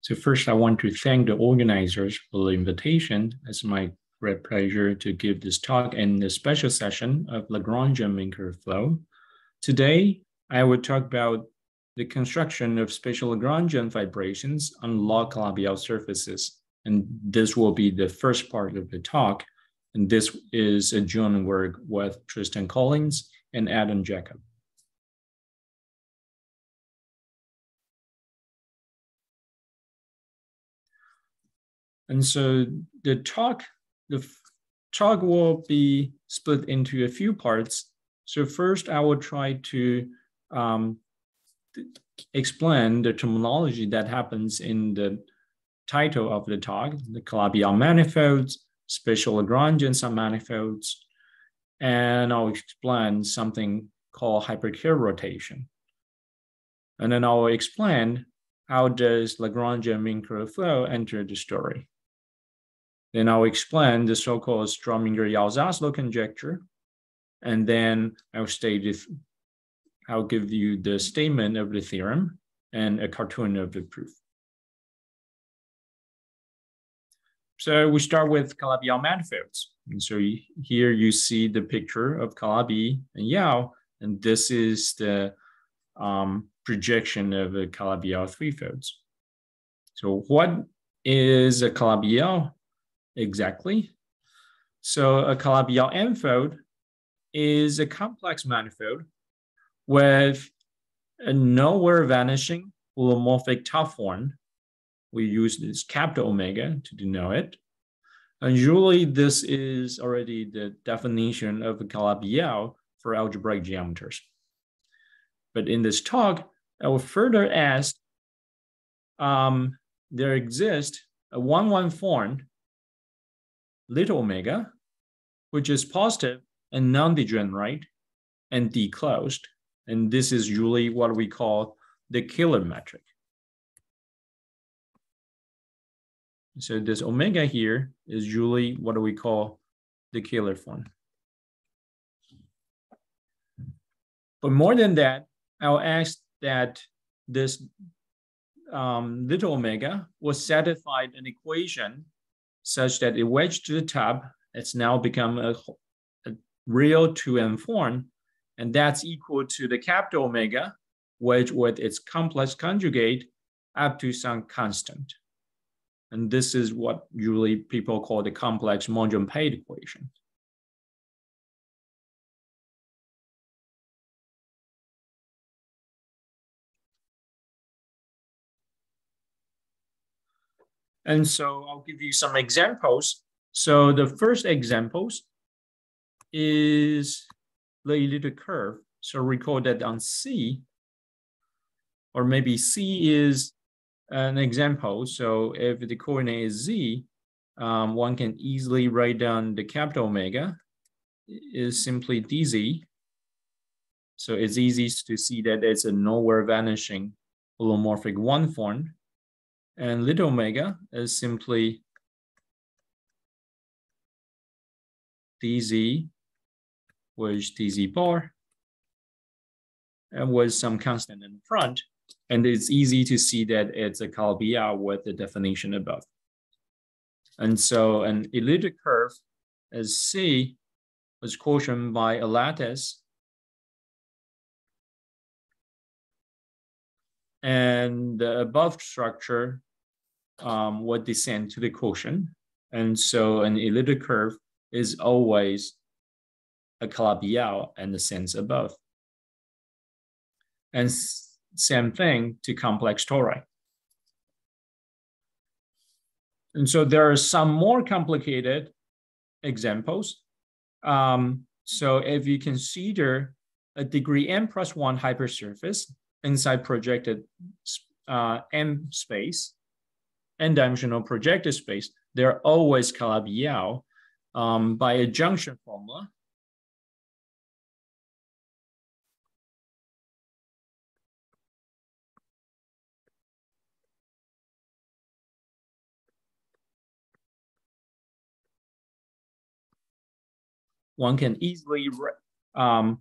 So first, I want to thank the organizers for the invitation. It's my great pleasure to give this talk in the special session of Lagrangian curve flow. Today, I will talk about the construction of special Lagrangian fibrations on log-Calabi-Yau surfaces. And this will be the first part of the talk. And this is a joint work with Tristan Collins and Adam Jacob. And so the talk, the talk will be split into a few parts. So first, I will try to um, explain the terminology that happens in the title of the talk, the Calabi-Yau manifolds, special Lagrangian submanifolds, and I'll explain something called hyperkähler rotation. And then I'll explain how does Lagrangian mean curve flow enter the story. Then I'll explain the so-called Strominger-Yau-Zaslow conjecture. And then I'll state if I'll give you the statement of the theorem and a cartoon of the proof. So we start with Calabi-Yau manifolds. And so here you see the picture of Calabi and Yau, and this is the um, projection of a Calabi-Yau three-folds. So what is a Calabi-Yau exactly. So a Calabi-Yau n-fold is a complex manifold with a nowhere vanishing holomorphic top form. We use this capital omega to denote it. And usually this is already the definition of a Calabi-Yau for algebraic geometers. But in this talk, I will further ask, um, there exists a one-one form little omega, which is positive and non-degenerate and declosed. And this is usually what we call the Kähler metric. So this omega here is usually what we call the Kähler form. But more than that, I'll ask that this um, little omega will satisfy an equation such that it wedged to the top. It's now become a, a real 2n form, and that's equal to the capital omega, wedged with its complex conjugate up to some constant. And this is what usually people call the complex Monge-Ampère equation. And so I'll give you some examples. So the first examples is the elliptic curve. So recall that on C, or maybe C is an example. So if the coordinate is Z, um, one can easily write down the capital omega is simply dz. So it's easy to see that it's a nowhere vanishing holomorphic one form. And little omega is simply dz with dz bar and with some constant in front. And it's easy to see that it's a Calabi-Yau with the definition above. And so an elliptic curve as C was quotient by a lattice and the above structure um, would descend to the quotient. And so an elliptic curve is always a Calabi-Yau and the sense above. And same thing to complex tori. And so there are some more complicated examples. Um, so if you consider a degree n plus one hypersurface inside projected uh, m space, n-dimensional projective space, they're always Calabi-Yau um, by a junction formula. One can easily um,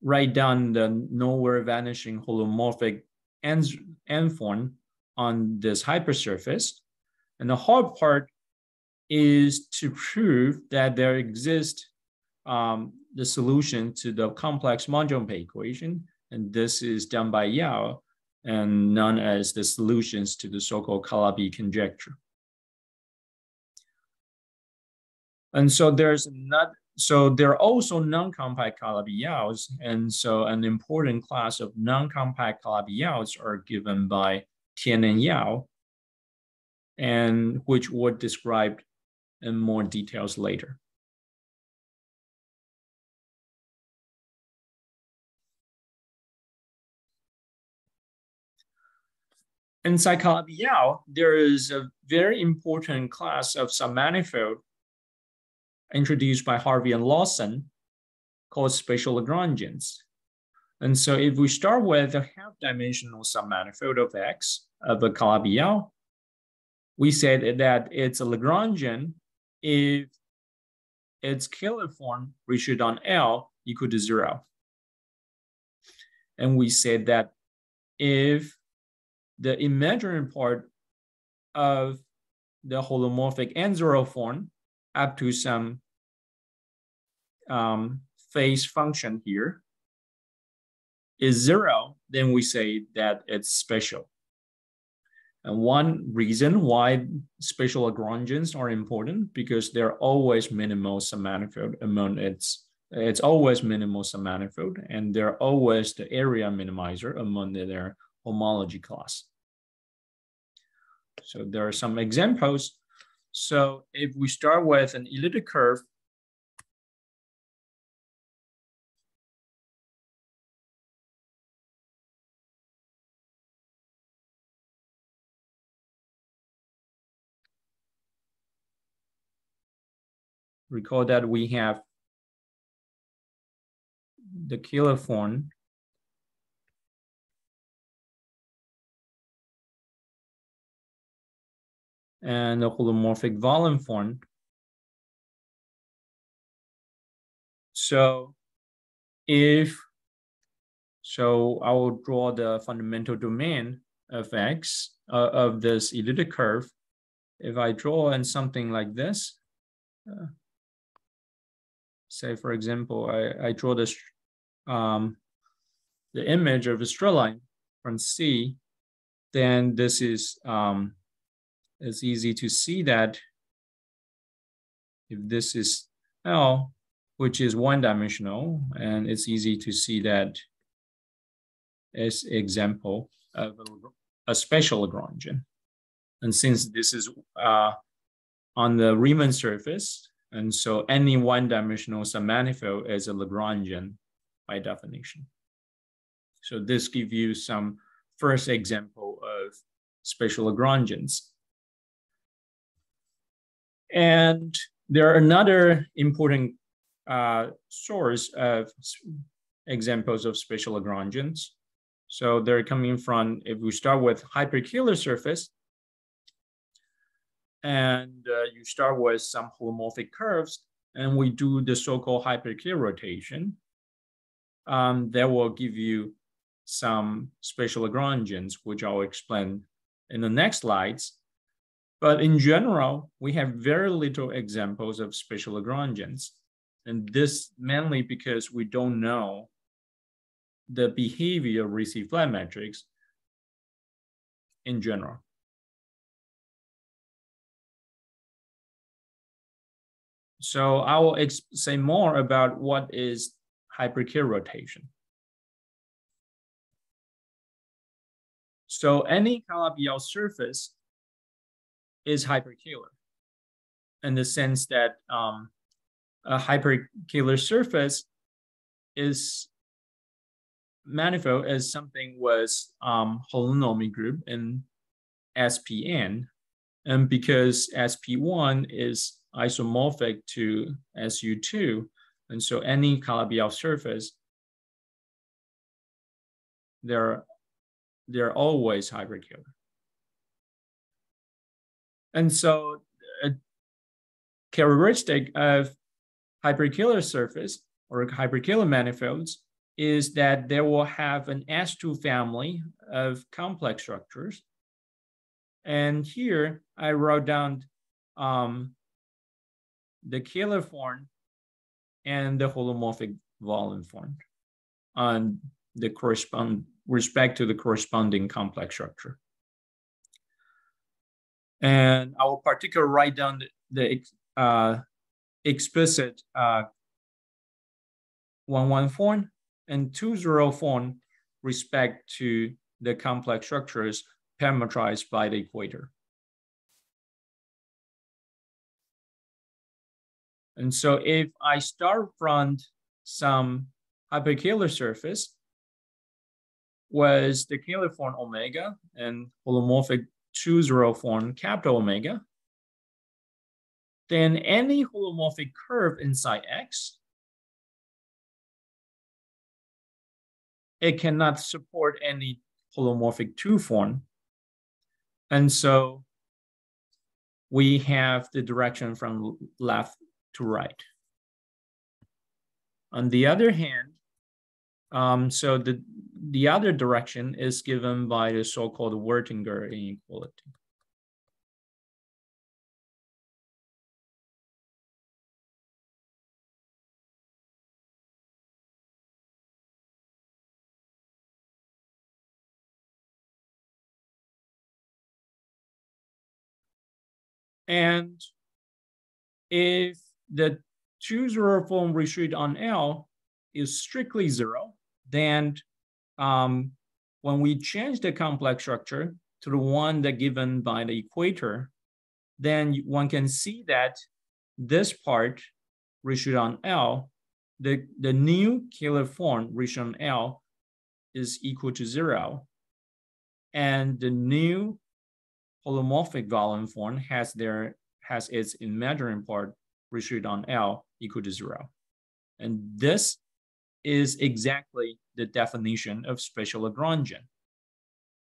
write down the nowhere vanishing holomorphic n, n form on this hypersurface. And the hard part is to prove that there exists um, the solution to the complex Monge-Ampère equation. And this is done by Yau and known as the solutions to the so-called Calabi conjecture. And so there's not, so there are also non-compact Calabi Yaos. And so an important class of non-compact Calabi Yaos are given by Tian and Yau, and which were described in more details later. In Calabi Yau, there is a very important class of submanifold introduced by Harvey and Lawson called special Lagrangians. And so if we start with a half-dimensional submanifold of X of a Calabi Yao, we said that it's a Lagrangian if its Kähler form ratio on L equal to zero. And we said that if the imaginary part of the holomorphic n-zero form up to some um, phase function here is zero, then we say that it's special. And one reason why special Lagrangians are important because they're always minimal submanifold among its it's always minimal submanifold and they're always the area minimizer among their homology class. So there are some examples. So if we start with an elliptic curve recall that we have the Kähler form and the holomorphic volume form. So if, so I will draw the fundamental domain of X uh, of this elliptic curve. If I draw in something like this, uh, say for example, I, I draw this, um, the image of a straight line from C, then this is, um, it's easy to see that if this is L, which is one dimensional, and it's easy to see that as example of a, a special Lagrangian. And since this is uh, on the Riemann surface, and so any one-dimensional submanifold is a Lagrangian by definition. So this gives you some first example of special Lagrangians. And there are another important uh, source of examples of special Lagrangians. So they're coming from, if we start with hyperkähler surface, and uh, you start with some holomorphic curves, and we do the so-called hyperkähler rotation. Um, that will give you some special Lagrangians, which I'll explain in the next slides. But in general, we have very little examples of special Lagrangians. And this mainly because we don't know the behavior of Ricci flat metrics in general. So I will say more about what is hyperkähler rotation. So any Calabi-Yau surface is hyperkähler in the sense that um, a hyperkähler surface is manifold as something was um, holonomy group in SPN. And because SP1 is isomorphic to SU2. And so any Calabi-Yau surface, they're, they're always hyperkähler. And so a characteristic of hyperkähler surface or hyperkähler manifolds is that they will have an S2 family of complex structures And here I wrote down um, the Kähler form and the holomorphic volume form on the correspond respect to the corresponding complex structure. And I will particularly write down the, the uh, explicit uh, 1 1 form and 2 0 form respect to the complex structures parameterized by the equator. And so if I start from some hyperkähler surface was the Kähler form omega and holomorphic two zero form capital omega, then any holomorphic curve inside X, it cannot support any holomorphic 2 form. And so we have the direction from left to right. On the other hand, um, so the, the other direction is given by the so-called Wirtinger inequality. And if the two zero form retreat on L is strictly zero, then um, when we change the complex structure to the one that given by the equator, then one can see that this part reached on L, the, the new Kähler form reached on L is equal to zero. And the new holomorphic volume form has their has its imaginary part on L equal to zero. And this is exactly the definition of special Lagrangian.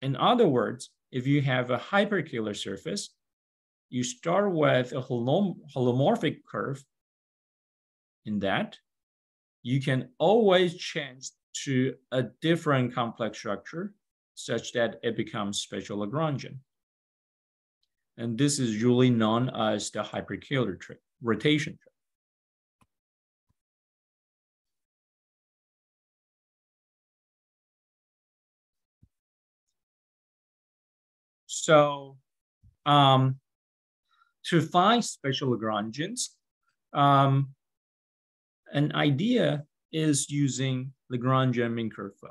In other words, if you have a hyperkähler surface, you start with a holom holomorphic curve in that, you can always change to a different complex structure such that it becomes special Lagrangian. And this is usually known as the hyperkähler rotation. So um, to find special Lagrangians, um, an idea is using Lagrangian mean curve flow.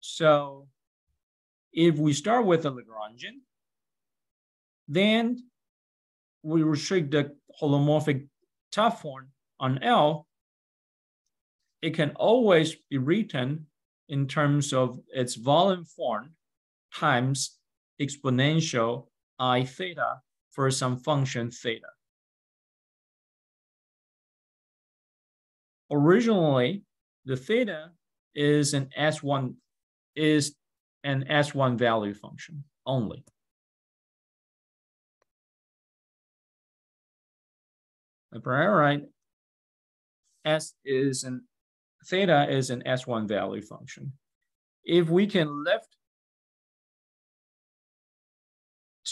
So if we start with a Lagrangian, then we restrict the holomorphic form on L, it can always be written in terms of its volume form times exponential i theta for some function theta. Originally, the theta is an S1 is an S1 value function only. A priori, S is an theta is an S1 value function. If we can lift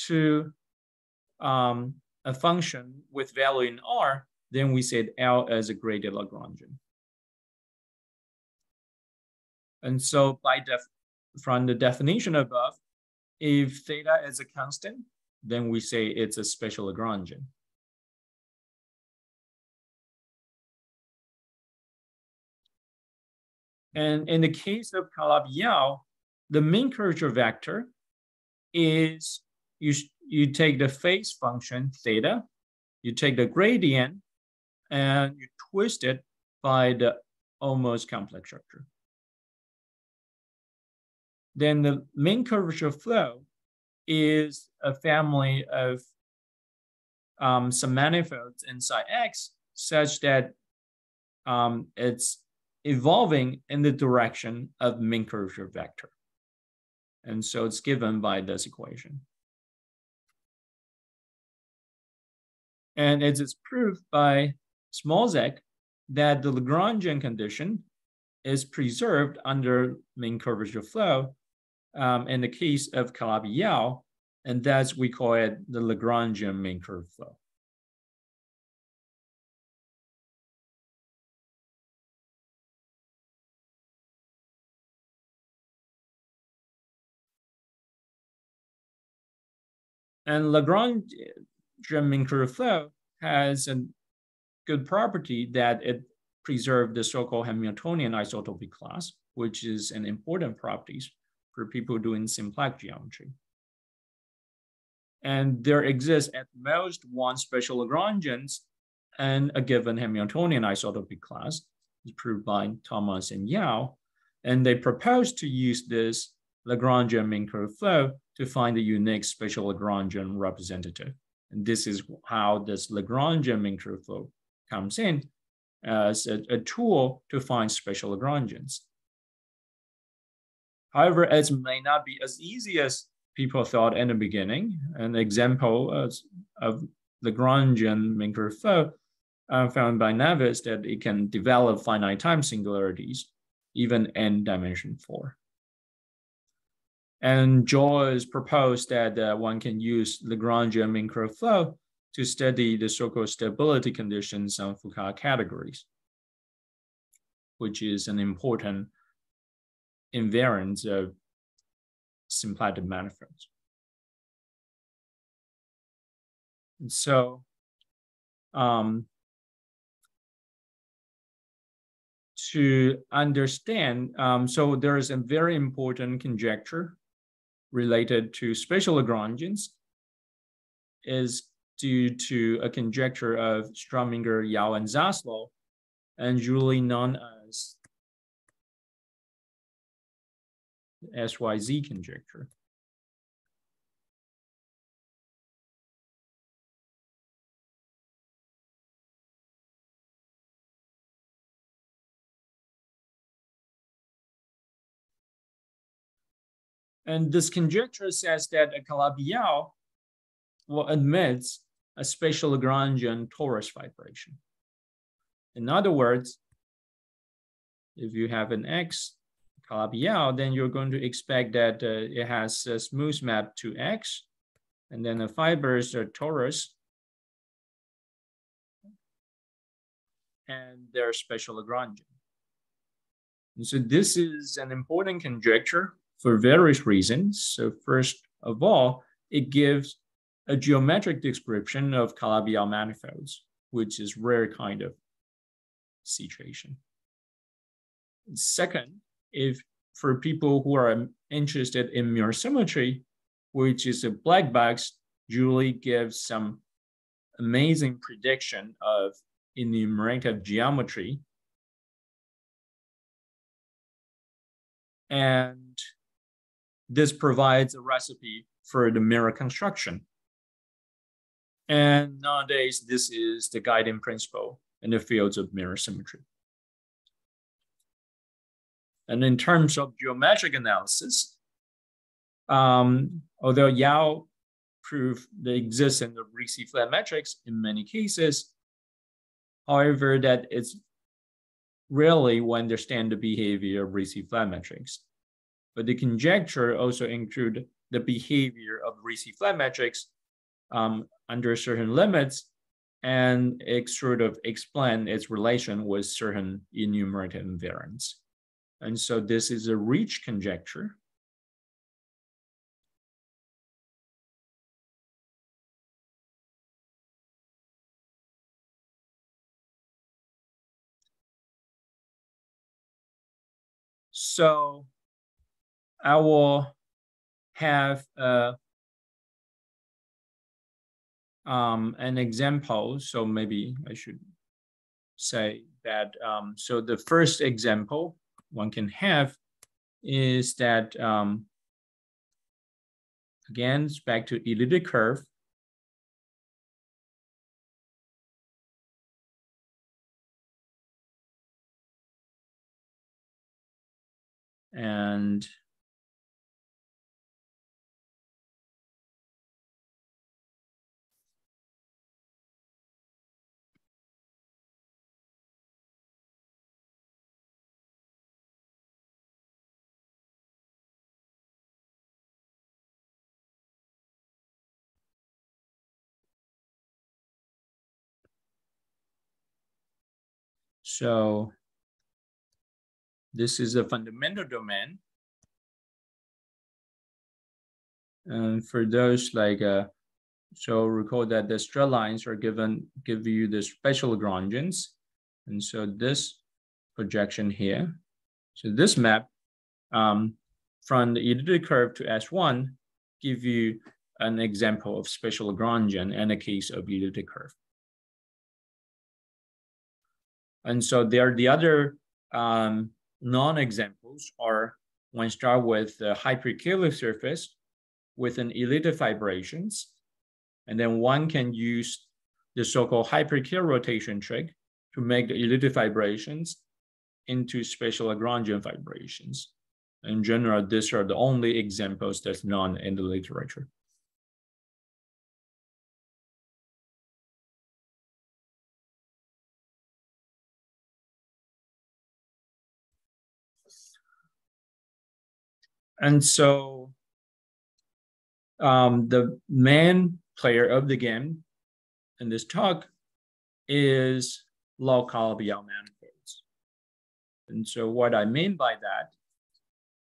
to um, a function with value in R, then we said L as a graded Lagrangian. And so by def from the definition above, if theta is a constant, then we say it's a special Lagrangian. And in the case of Calabi-Yau, the mean curvature vector is you, you take the phase function theta, you take the gradient, and you twist it by the almost complex structure. Then the mean curvature flow is a family of um, some manifolds inside X such that um, it's evolving in the direction of mean curvature vector. And so it's given by this equation. And it is proved by Smoczyk that the Lagrangian condition is preserved under mean curvature flow um, in the case of Calabi-Yau, and that's we call it the Lagrangian mean curve flow. And Lagrangian mean flow has a good property that it preserves the so-called Hamiltonian isotopic class, which is an important property for people doing symplectic geometry. And there exists at most one special Lagrangians and a given Hamiltonian isotopic class, is proved by Thomas and Yau. And they propose to use this Lagrangian mean curve flow to find the unique special Lagrangian representative. And this is how this Lagrangian curve flow comes in as a, a tool to find special Lagrangians. However, it may not be as easy as people thought in the beginning. An example of, of Lagrangian curve flow uh, found by Neves that it can develop finite time singularities, even in dimension four. And Joyce proposed that uh, one can use Lagrangian mean curve flow to study the so-called stability conditions on Fukaya categories, which is an important invariant of symplectic manifolds. And so um, to understand, um, so there is a very important conjecture related to special Lagrangians is due to a conjecture of Strominger, Yau, and Zaslow, and usually known as SYZ conjecture. And this conjecture says that a Calabi-Yau will admit a special Lagrangian torus fibration. In other words, if you have an X Calabi-Yau, then you're going to expect that uh, it has a smooth map to X, and then the fibers are torus, and they're special Lagrangian. And so this is an important conjecture for various reasons. So first of all, it gives a geometric description of Calabi-Yau manifolds, which is rare kind of situation. Second, if for people who are interested in mirror symmetry, which is a black box, Julie gives some amazing prediction of enumerative geometry. And this provides a recipe for the mirror construction. And nowadays, this is the guiding principle in the fields of mirror symmetry. And in terms of geometric analysis, um, although Yau proved the existence of Ricci flat metrics in many cases, however, that it's rarely we understand the behavior of Ricci flat metrics. But the conjecture also include the behavior of Ricci flat metrics um, under certain limits, and it sort of explain its relation with certain enumerative invariants. And so this is a Ricci conjecture. So I will have uh, um, an example. So maybe I should say that. Um, so the first example one can have is that, um, again, back to elliptic curve. And So this is a fundamental domain. And for those like, uh, so recall that the straight lines are given, give you the special Lagrangians. And so this projection here, so this map um, from the elliptic curve to S1 give you an example of special Lagrangian and a case of elliptic curve. And so there are the other um, non-examples are when start with the hyperkähler surface with an elliptic fibrations. And then one can use the so-called hyperkähler rotation trick to make the elliptic fibrations into special Lagrangian fibrations. In general, these are the only examples that's known in the literature. And so um, the main player of the game in this talk is log Calabi-Yau manifolds. And so what I mean by that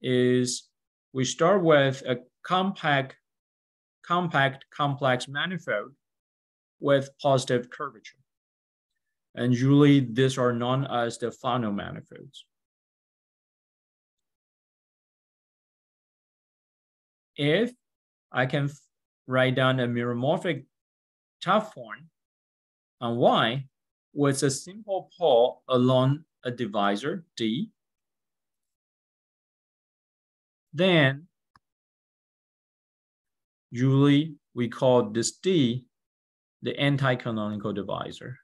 is we start with a compact, compact complex manifold with positive curvature. And usually these are known as the Fano manifolds. If I can write down a meromorphic top form on Y with a simple pole along a divisor D, then usually we call this D the anti-canonical divisor.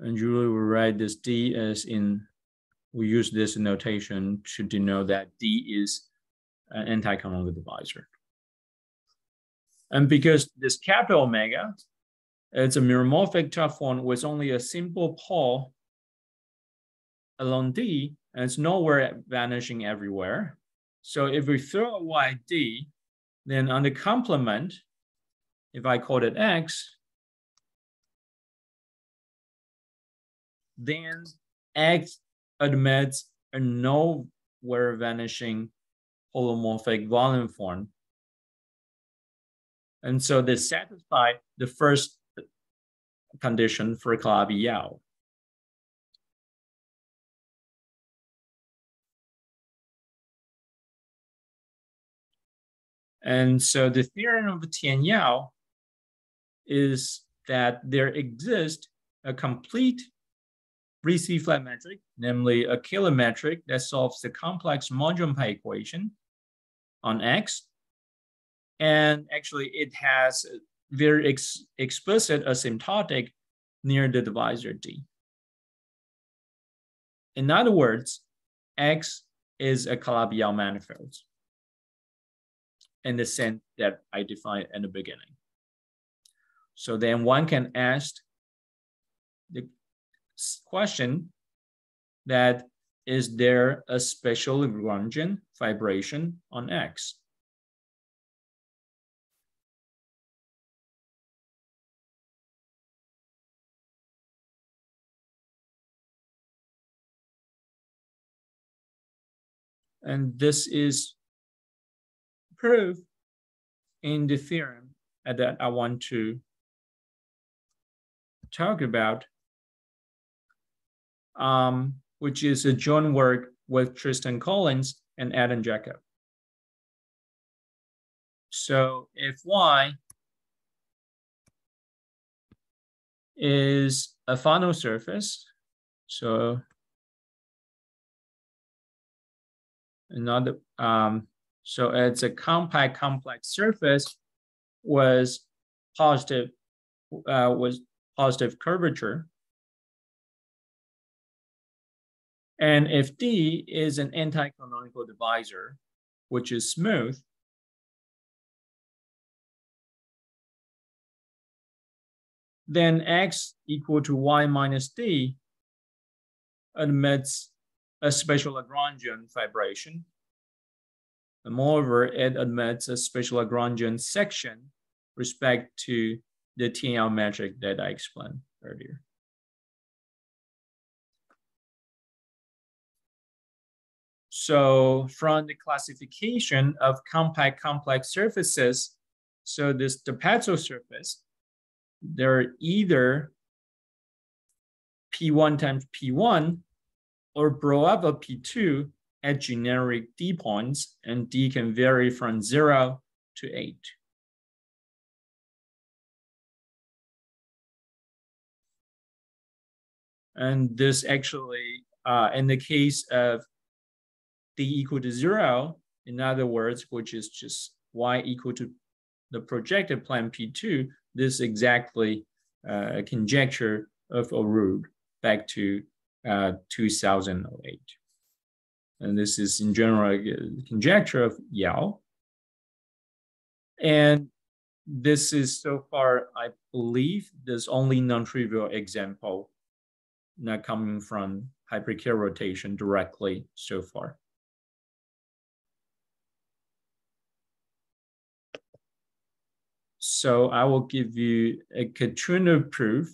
And usually we write this D as in, we use this notation to denote that D is uh, an anti-canonical divisor. And because this capital omega, it's a meromorphic form with only a simple pole along D, and it's nowhere vanishing everywhere. So if we throw away D, then on the complement, if I call it X, then X admits a nowhere vanishing holomorphic volume form. And so they satisfy the first condition for Calabi-Yau. And so the theorem of Tian Yau is that there exists a complete Ricci flat metric, namely a Kähler metric that solves the complex Monge-Ampère equation on X. And actually it has very ex explicit asymptotic near the divisor D. In other words, X is a Calabi-Yau manifold in the sense that I defined in the beginning. So then one can ask the question that is there a special Lagrangian fibration on X? And this is proof in the theorem that I want to talk about um, which is a joint work with Tristan Collins and Adam Jacob. So if Y is a Fano surface, so another, um, so it's a compact complex surface was positive, uh, was positive curvature. And if D is an anti-canonical divisor, which is smooth, then x equal to y minus d admits a special Lagrangian fibration. And moreover, it admits a special Lagrangian section respect to the TNL metric that I explained earlier. So from the classification of compact complex surfaces, so this Pezzo surface, they're either P1 times P1 or Brouwer P2 at generic D points, and D can vary from zero to eight. And this actually, uh, in the case of D equal to zero, in other words, which is just Y equal to the projected plane P2, this exactly uh, conjecture of Auroux back to uh, 2008. And this is in general a conjecture of Yau. And this is so far, I believe, there's only non-trivial example not coming from hyperkähler rotation directly so far. So I will give you a Katuno proof.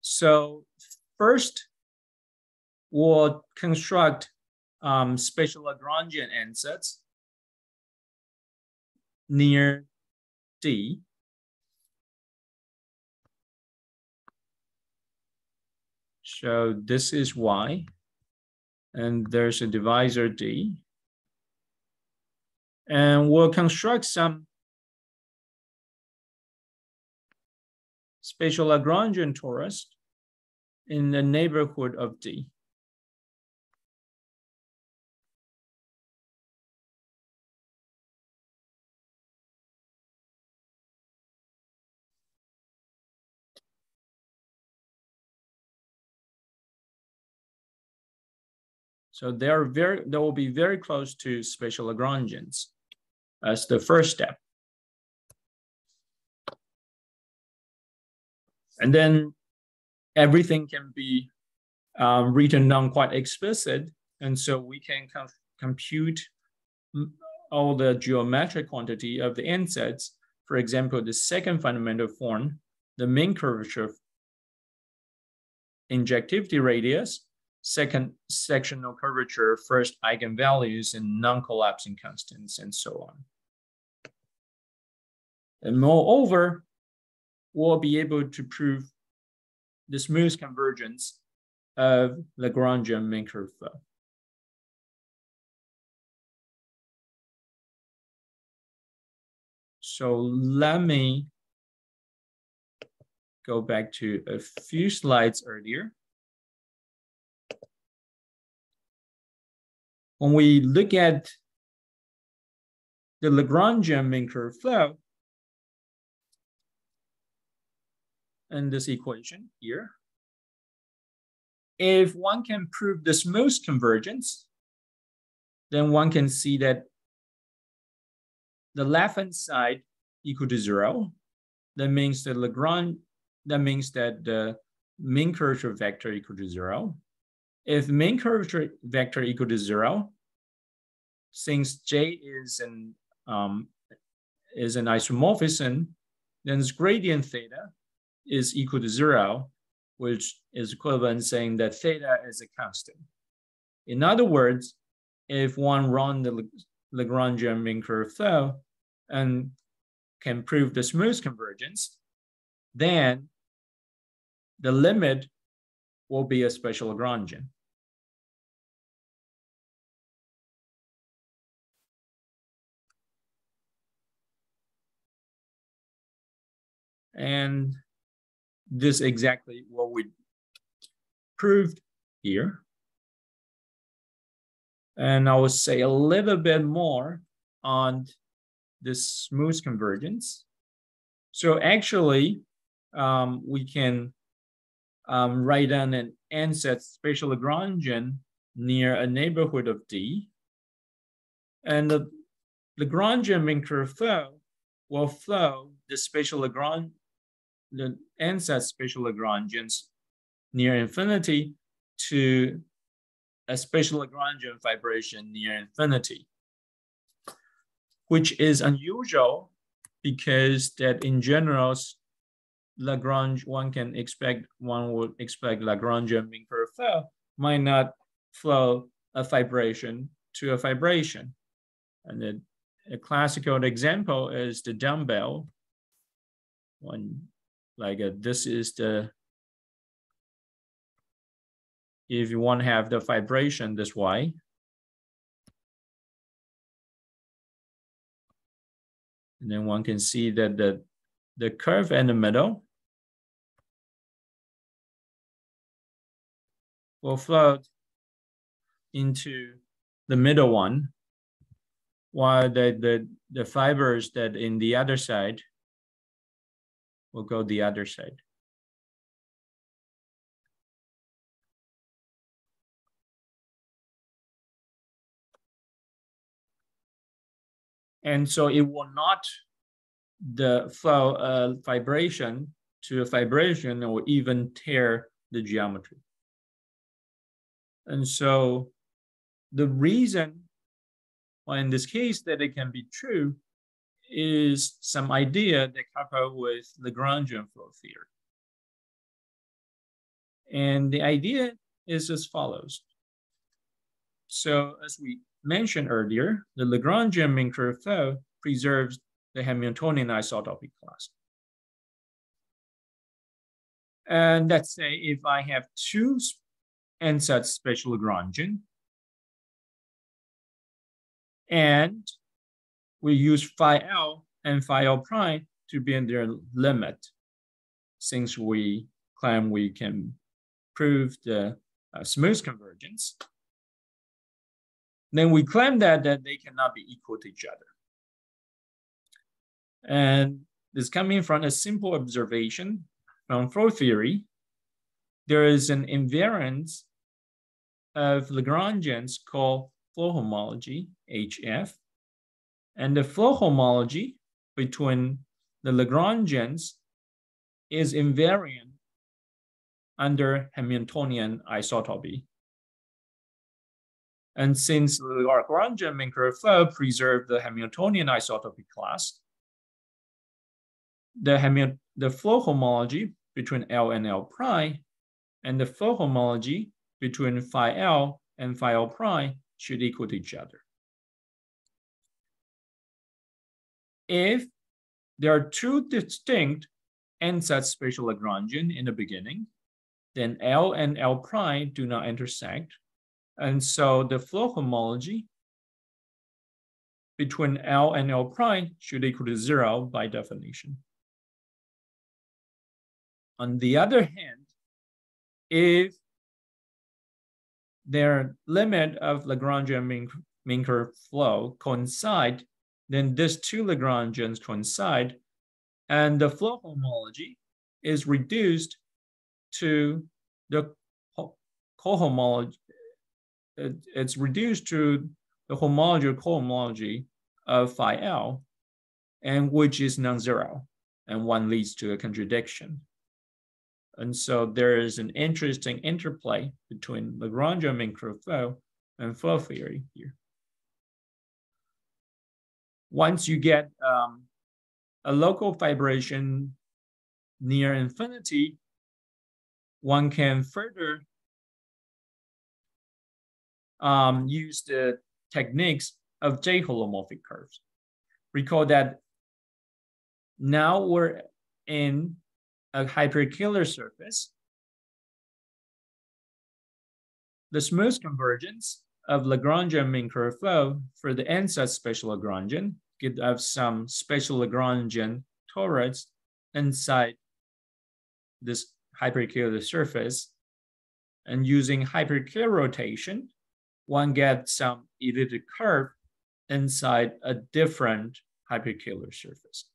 So first, we'll construct um, special Lagrangian ansatz near D. So this is Y, and there's a divisor D. And we'll construct some special Lagrangian torus in the neighborhood of D. So they are very, they will be very close to special Lagrangians as the first step. And then everything can be um, written down quite explicit. And so we can com compute all the geometric quantity of the ansatz. For example, the second fundamental form, the mean curvature injectivity radius, second sectional curvature, first eigenvalues, and non-collapsing constants, and so on. And moreover, we'll be able to prove the smooth convergence of Lagrangian mean curve. So let me go back to a few slides earlier. When we look at the Lagrangian mean curve flow in this equation here, if one can prove the smooth convergence, then one can see that the left-hand side equal to zero. That means that Lagrange, that means that the mean curvature vector equal to zero. If mean curvature vector equal to zero, since J is an um, is an isomorphism, then its gradient theta is equal to zero, which is equivalent saying that theta is a constant. In other words, if one run the Lagrangian mean curve flow and can prove the smooth convergence, then the limit will be a special Lagrangian. And this exactly what we proved here. And I will say a little bit more on this smooth convergence. So actually, um, we can um, write down an ansatz special Lagrangian near a neighborhood of D. And the Lagrangian mean curve flow will flow the special Lagrange, the ansatz special Lagrangians near infinity to a special Lagrangian fibration near infinity, which is unusual because that in general, Lagrange, one can expect, one would expect Lagrangian mean curve flow might not flow a fibration to a fibration. And the, a classical example is the dumbbell. One, like a, this is the, if you want to have the fibration this way, and then one can see that the, the curve in the middle will float into the middle one, while the, the, the fibers that in the other side will go the other side. And so it will not the flow uh, fibration to a vibration or even tear the geometry. And so the reason why in this case that it can be true is some idea that coupled with Lagrangian Floer theory. And the idea is as follows. So as we mentioned earlier, the Lagrangian mean curve flow preserves the Hamiltonian isotopy class. And let's say if I have two ansatz special Lagrangian. And we use phi L and phi L prime to be in their limit since we claim we can prove the uh, smooth convergence. Then we claim that, that they cannot be equal to each other. And this coming from a simple observation from Floer theory. There is an invariance of Lagrangians called Floer homology, HF. And the Floer homology between the Lagrangians is invariant under Hamiltonian isotopy. And since the Lagrangian mean flow preserved the Hamiltonian isotopy class, the, Hamil the Floer homology between L and L prime and the Floer homology between phi L and phi L prime should equal to each other. If there are two distinct ansatz special Lagrangian in the beginning, then L and L prime do not intersect. And so the Floer homology between L and L prime should equal to zero by definition. On the other hand, if their limit of Lagrangian curve flow coincide, then these two Lagrangians coincide, and the Floer homology is reduced to the cohomology. It, it's reduced to the homology or cohomology of phi L, and which is non-zero, and one leads to a contradiction. And so there is an interesting interplay between Lagrangian flow and Floer theory here. Once you get um, a local fibration near infinity, one can further um, use the techniques of J holomorphic curves. Recall that now we're in a hyperkähler surface, the smooth convergence of Lagrangian mean curve flow for the ansatz special Lagrangian give us some special Lagrangian torids inside this hyperkähler surface. And using hyperkähler rotation, one gets some elliptic curve inside a different hyperkähler surface.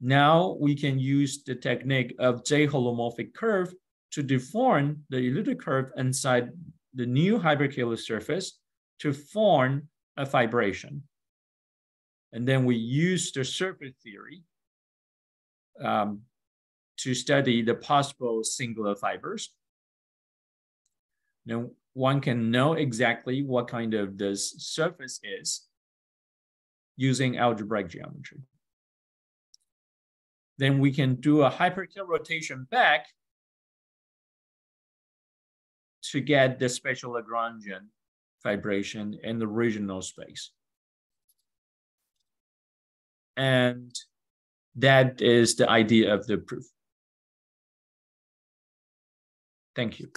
Now we can use the technique of J holomorphic curve to deform the elliptic curve inside the new hyperkähler surface to form a fibration. And then we use the surface theory um, to study the possible singular fibers. Now, one can know exactly what kind of this surface is using algebraic geometry. Then we can do a hyperkähler rotation back to get the special Lagrangian fibration in the original space. And that is the idea of the proof. Thank you.